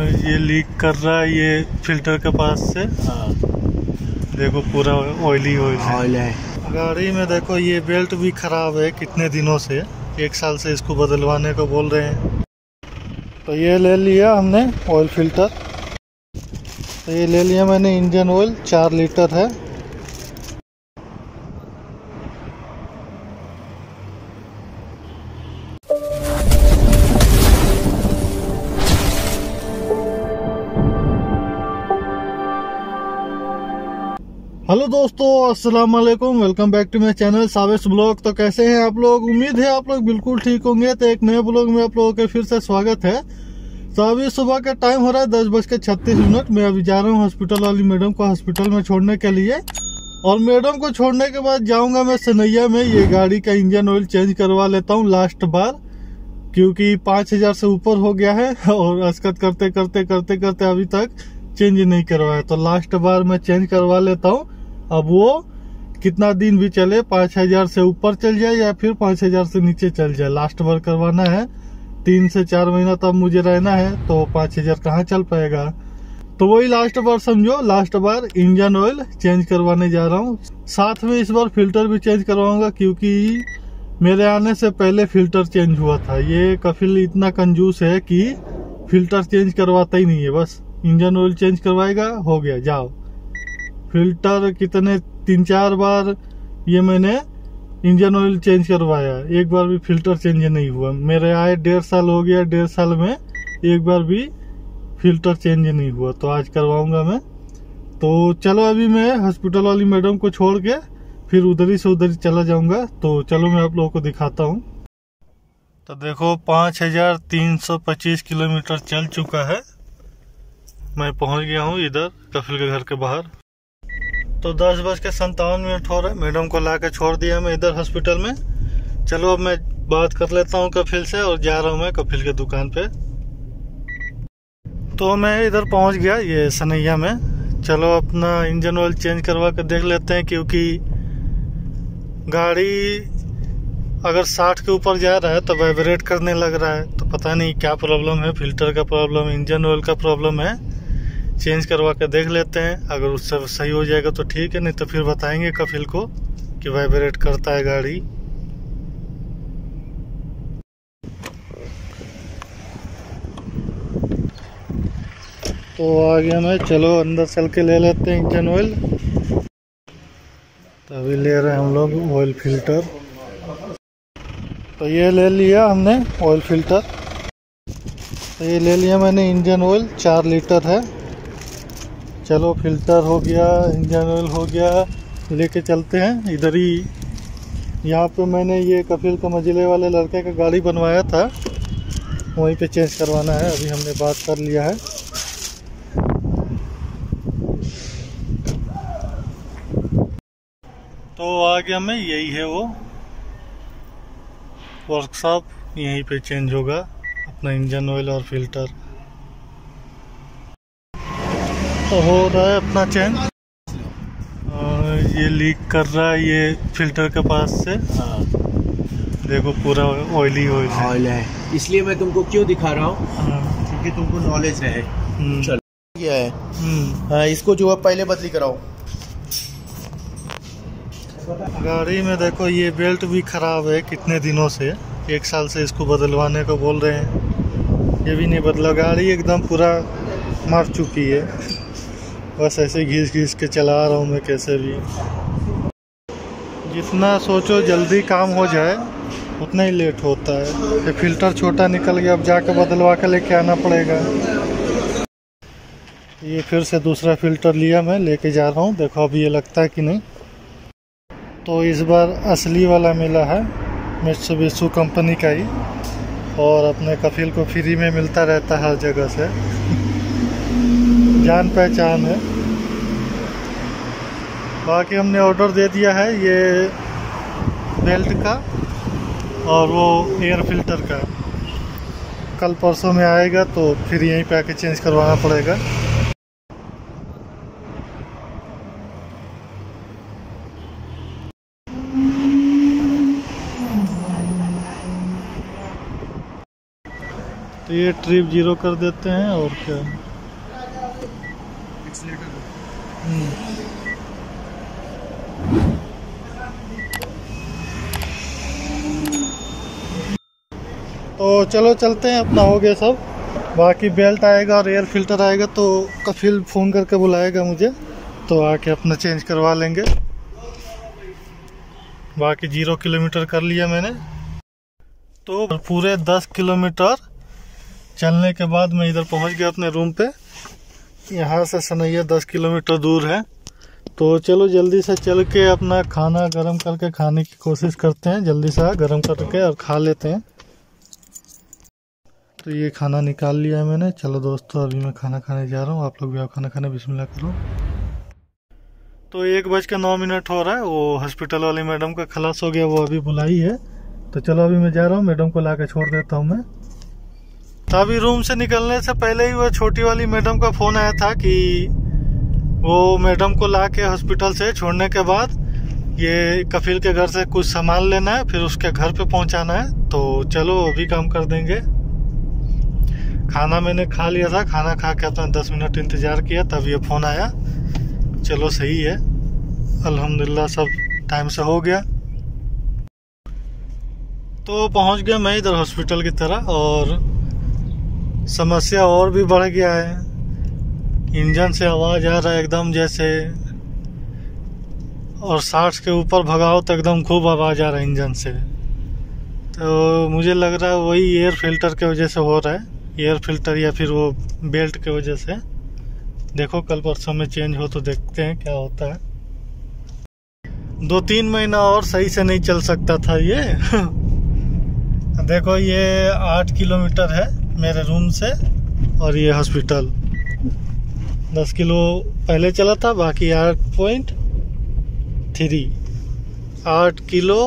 ये लीक कर रहा है ये फ़िल्टर के पास से। हाँ। देखो पूरा ऑयली ऑयल ऑयल है। गाड़ी में देखो ये बेल्ट भी खराब है कितने दिनों से। एक साल से इसको बदलवाने को बोल रहे हैं। तो ये ले लिया हमने ऑयल फ़िल्टर तो ये ले लिया मैंने इंजन ऑयल चार लीटर है। हेलो दोस्तों अस्सलाम वालेकुम welcome back to my channel सावेस blog. तो कैसे हैं आप लोग? उम्मीद है आप लोग बिल्कुल ठीक होंगे। तो एक नए ब्लॉग में आप लोगों के फिर से स्वागत है। तो अभी सुबह का टाइम हो रहा है दस बज के छत्तीस मिनट। मैं अभी जा रहा हूँ हॉस्पिटल वाली मैडम को हॉस्पिटल में छोड़ने के लिए। और मैडम को छोड़ने के बाद जाऊँगा मैं सनैया में। ये गाड़ी का इंजन ऑयल चेंज करवा लेता हूँ लास्ट बार, क्योंकि पाँच हज़ार से ऊपर हो गया है। और अस्कत करते करते करते करते अभी तक चेंज नहीं करवाया। तो लास्ट बार मैं चेंज करवा लेता हूँ। अब वो कितना दिन भी चले, पाँच हज़ार से ऊपर चल जाए या फिर पाँच हज़ार से नीचे चल जाए। लास्ट बार करवाना है। तीन से चार महीना तब मुझे रहना है तो पाँच हज़ार कहाँ चल पाएगा? तो वही लास्ट बार समझो। लास्ट बार इंजन ऑयल चेंज करवाने जा रहा हूँ। साथ में इस बार फ़िल्टर भी चेंज करवाऊँगा, क्योंकि मेरे आने से पहले फ़िल्टर चेंज हुआ था। ये कफिल इतना कंजूस है कि फ़िल्टर चेंज करवाता ही नहीं है, बस। इंजन ऑयल चेंज करवाएगा, हो गया, जाओ। फ़िल्टर कितने, तीन चार बार ये मैंने इंजन ऑयल चेंज करवाया। एक बार भी फ़िल्टर चेंज नहीं हुआ। मेरे आए डेढ़ साल हो गया, डेढ़ साल में एक बार भी फ़िल्टर चेंज नहीं हुआ। तो आज करवाऊँगा मैं। तो चलो अभी मैं हॉस्पिटल वाली मैडम को छोड़ के फिर उधर ही से उधर ही चला जाऊँगा। तो चलो मैं आप लोगों को दिखाता हूँ। तो देखो, पाँच हज़ार तीन सौ पच्चीस किलोमीटर चल चुका है। मैं पहुँच गया हूँ इधर कफिल के घर के बाहर। तो दस बज के संतावन मिनट हो रहे मैडम को ला के छोड़ दिया मैं इधर हॉस्पिटल में। चलो, अब मैं बात कर लेता हूँ कफिल से और जा रहा हूँ मैं कफिल के दुकान पे। तो मैं इधर पहुँच गया ये सनैया में। चलो, अपना इंजन ऑयल चेंज करवा कर देख लेते हैं, क्योंकि गाड़ी अगर 60 के ऊपर जा रहा है तो वाइब्रेट करने लग रहा है। तो पता नहीं क्या प्रॉब्लम है, फ़िल्टर का प्रॉब्लम, इंजन ऑयल का प्रॉब्लम है। चेंज करवा कर देख लेते हैं। अगर उससे सही हो जाएगा तो ठीक है, नहीं तो फिर बताएँगे कफिल को कि वाइब्रेट करता है गाड़ी। तो आ गया मैं, चलो अंदर चल के ले लेते हैं इंजन ऑयल तो अभी ले रहे हैं हम लोग ऑयल फ़िल्टर तो ये ले लिया हमने ऑयल फ़िल्टर तो ये ले लिया मैंने इंजन ऑयल चार लीटर है। चलो फ़िल्टर हो गया इंजन ऑयल हो गया, लेके चलते हैं। इधर ही, यहाँ पे मैंने ये कपिल का मजिले वाले लड़के का गाड़ी बनवाया था। वहीं पे चेंज करवाना है, अभी हमने बात कर लिया है। तो आ गया मैं यही है वो। वर्कशॉप यहीं पे चेंज होगा, अपना इंजन ऑयल और फ़िल्टर तो हो रहा है अपना चेंज और ये लीक कर रहा है ये फ़िल्टर के पास से। हाँ देखो पूरा ऑयली ऑयल है ऑयल है। इसलिए मैं तुमको क्यों दिखा रहा हूँ? हाँ, क्योंकि तुमको नॉलेज रहे हम्म, चलो। क्या है। हम्म। हाँ इसको जो है पहले बदली कराओ। गाड़ी में देखो ये बेल्ट भी खराब है कितने दिनों से। एक साल से इसको बदलवाने को बोल रहे हैं। ये भी नहीं बदला। गाड़ी एकदम पूरा मर चुकी है। बस ऐसे घिस घिस के चला रहा हूँ मैं कैसे भी। जितना सोचो जल्दी काम हो जाए, उतना ही लेट होता है। ये फ़िल्टर छोटा निकल गया, अब जाके बदलवा के लेके आना पड़ेगा। ये फिर से दूसरा फ़िल्टर लिया मैं, लेके जा रहा हूँ। देखो अभी ये लगता है कि नहीं। तो इस बार असली वाला मिला है मित्सुबिशु कंपनी का ही। और अपने कफिल को फ्री में मिलता रहता है हर जगह से। जान पहचान है। बाकी हमने ऑर्डर दे दिया है, ये बेल्ट का और वो एयर फ़िल्टर का। कल परसों में आएगा तो फिर यहीं पे आके चेंज करवाना पड़ेगा। तो ये ट्रिप ज़ीरो कर देते हैं और क्या। तो चलो चलते हैं, अपना हो गया सब। बाकी बेल्ट आएगा और एयर फ़िल्टर आएगा तो कफिल फ़ोन करके बुलाएगा मुझे तो आके अपना चेंज करवा लेंगे। बाकी ज़ीरो किलोमीटर कर लिया मैंने। तो पूरे दस किलोमीटर चलने के बाद मैं इधर पहुँच गया अपने रूम पे। यहाँ से सनैया दस किलोमीटर दूर है। तो चलो जल्दी से चल के अपना खाना गर्म करके खाने की कोशिश करते हैं। जल्दी से गर्म करके और खा लेते हैं। तो ये खाना निकाल लिया है मैंने। चलो दोस्तों, अभी मैं खाना खाने जा रहा हूँ। आप लोग भी आओ खाना खाने। बिस्मिल्लाह करो। तो एक बज के नौ मिनट हो रहा है। वो हॉस्पिटल वाली मैडम का खलास हो गया, वो अभी बुलाई है। तो चलो अभी मैं जा रहा हूँ। मैडम को ला छोड़ देता हूँ मैं। तो अभी रूम से निकलने से पहले ही वो छोटी वाली मैडम का फ़ोन आया था कि वो मैडम को ला के हॉस्पिटल से छोड़ने के बाद ये कफिल के घर से कुछ सामान लेना है, फिर उसके घर पे पहुंचाना है तो चलो अभी काम कर देंगे। खाना मैंने खा लिया था, खाना खा के अपना दस मिनट इंतज़ार किया तब ये फ़ोन आया। चलो सही है। अल्हम्दुलिल्लाह सब टाइम से हो गया। तो पहुँच गया मैं इधर हॉस्पिटल की तरह और समस्या और भी बढ़ गया है। इंजन से आवाज़ आ रहा है एकदम जैसे। और साठ के ऊपर भगाओ तो एकदम खूब आवाज़ आ रहा है इंजन से। तो मुझे लग रहा है वही एयर फ़िल्टर के वजह से हो रहा है। एयर फ़िल्टर या फिर वो बेल्ट के वजह से। देखो, कल परसों में चेंज हो तो देखते हैं क्या होता है। दो तीन महीना और सही से नहीं चल सकता था ये। देखो, ये आठ किलोमीटर है। मेरे रूम से और ये हॉस्पिटल दस किलो पहले चला था, बाकी आठ पॉइंट थ्री आठ किलो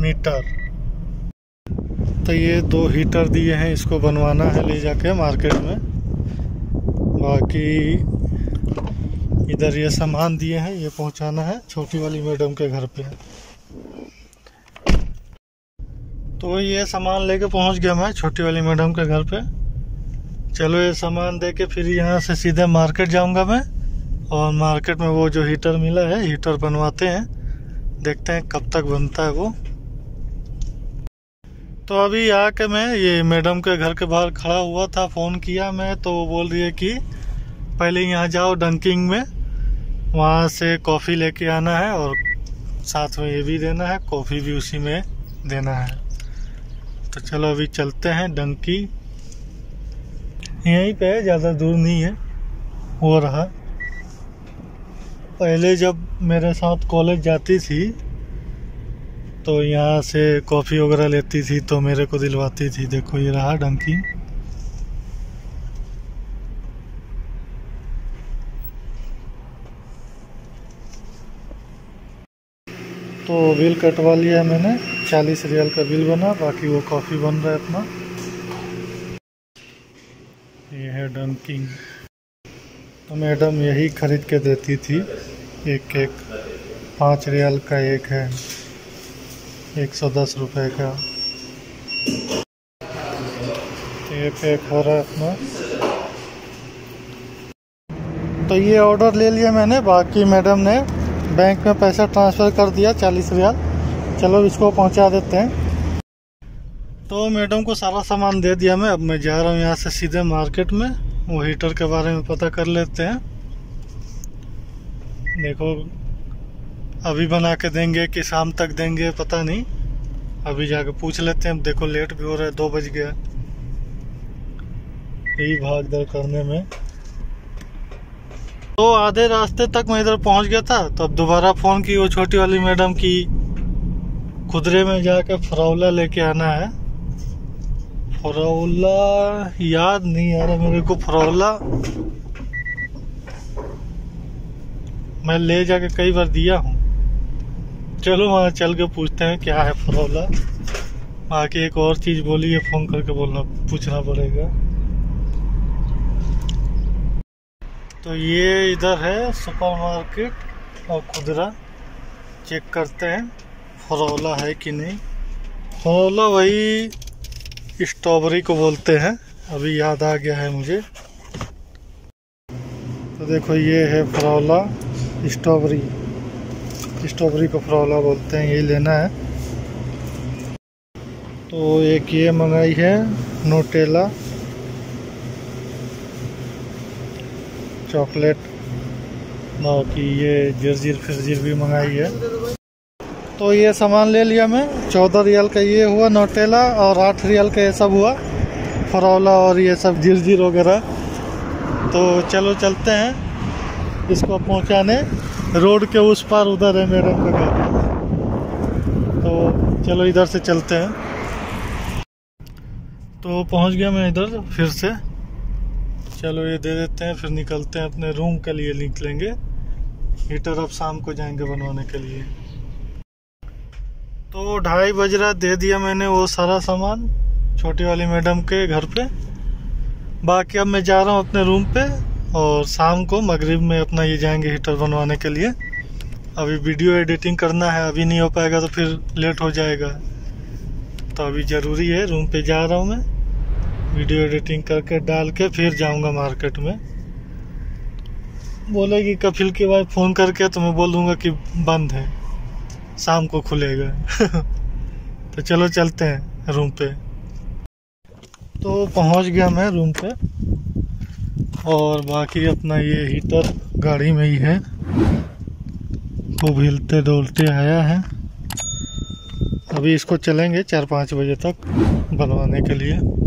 मीटर। तो ये दो हीटर दिए हैं, इसको बनवाना है ले जाके मार्केट में। बाकी इधर ये सामान दिए हैं, ये पहुंचाना है, छोटी वाली मैडम के घर पे। तो ये सामान लेके पहुँच गया मैं छोटी वाली मैडम के घर पे। चलो ये सामान दे के फिर यहाँ से सीधे मार्केट जाऊँगा मैं और मार्केट में वो जो हीटर मिला है, हीटर बनवाते हैं। देखते हैं कब तक बनता है वो। तो अभी आके मैं ये मैडम के घर के बाहर खड़ा हुआ था, फ़ोन किया मैं तो वो बोल रही है कि पहले यहाँ जाओ डंकिंग में, वहाँ से कॉफ़ी लेके आना है और साथ में ये भी देना है, कॉफ़ी भी उसी में देना है। तो चलो अभी चलते हैं डंकी। यहीं पे है, ज़्यादा दूर नहीं है, हो रहा। पहले जब मेरे साथ कॉलेज जाती थी तो यहाँ से कॉफ़ी वगैरह लेती थी तो मेरे को दिलवाती थी, देखो ये रहा डंकी। तो व्हील कटवा लिया मैंने। चालीस रियल का बिल बना, बाकी वो कॉफ़ी बन रहा है अपना। ये है डंकिंग तो मैडम यही खरीद के देती थी, एक एक, पाँच रियल का एक है, एक सौ दस रुपये का। ये पैक हो रहा है अपना। तो ये ऑर्डर ले लिया मैंने, बाकी मैडम ने बैंक में पैसा ट्रांसफ़र कर दिया, चालीस रियाल। चलो इसको पहुँचा देते हैं। तो मैडम को सारा सामान दे दिया मैं। अब मैं जा रहा हूँ यहाँ से सीधे मार्केट में। वो हीटर के बारे में पता कर लेते हैं। देखो, अभी बना के देंगे कि शाम तक देंगे, पता नहीं। अभी जाके पूछ लेते हैं। देखो, लेट भी हो रहा है, दो बज गया। यही भाग दर करने में। तो आधे रास्ते तक मैं इधर पहुँच गया था। तो अब दोबारा फ़ोन की वो छोटी वाली मैडम की खुदरे में जाके फरौला लेके आना है। फरौला याद नहीं आ रहा मेरे को, फरौला। मैं ले जाके कई बार दिया हूँ। चलो वहाँ चल के पूछते हैं क्या है फरौला। बाकी एक और चीज़ बोली है फ़ोन करके बोलना, पूछना पड़ेगा। तो ये इधर है सुपर मार्केट और खुदरा। चेक करते हैं। फरौला है कि नहीं? फरौला वही स्ट्रॉबेरी को बोलते हैं। अभी याद आ गया है मुझे। तो देखो, ये है फरौला स्ट्रॉबेरी। स्ट्रॉबेरी को फरौला बोलते हैं, ये लेना है। तो एक ये मंगाई है, नोटेला। चॉकलेट। बाकी ये जर्जीर फिरजीर भी मंगाई है। तो ये सामान ले लिया मैं। चौदह रियल का ये हुआ नोटेला और आठ रियल का ये सब हुआ। फरौला और ये सब जर्जीर वगैरह। तो चलो चलते हैं इसको पहुँचाने। रोड के उस पार उधर है मैडम का। घर तो चलो इधर से चलते हैं। तो पहुँच गया मैं इधर फिर से। चलो ये दे देते हैं, फिर निकलते हैं अपने रूम के लिए, निकलेंगे। हीटर अब शाम को जाएँगे बनवाने के लिए। तो ढाई बज रहा, दे दिया मैंने वो सारा सामान, छोटी वाली मैडम के घर पे। बाकी अब मैं जा रहा हूँ अपने रूम पे, और शाम को मगरिब में अपना ये जाएँगे हीटर बनवाने के लिए। अभी वीडियो एडिटिंग करना है, अभी नहीं हो पाएगा तो फिर लेट हो जाएगा। तो अभी ज़रूरी है, रूम पे जा रहा हूँ मैं। वीडियो एडिटिंग करके डाल के फिर जाऊँगा मार्केट में। बोलेगी, कपिल के बाद फ़ोन करके तो मैं बोल दूँगा कि बंद है। शाम को खुलेगा। तो चलो चलते हैं रूम पे। तो पहुँच गया मैं रूम पे। और बाकी अपना ये हीटर गाड़ी में ही है। खूब हिलते डोलते आया है। अभी इसको चलेंगे चार पाँच बजे तक बनवाने के लिए।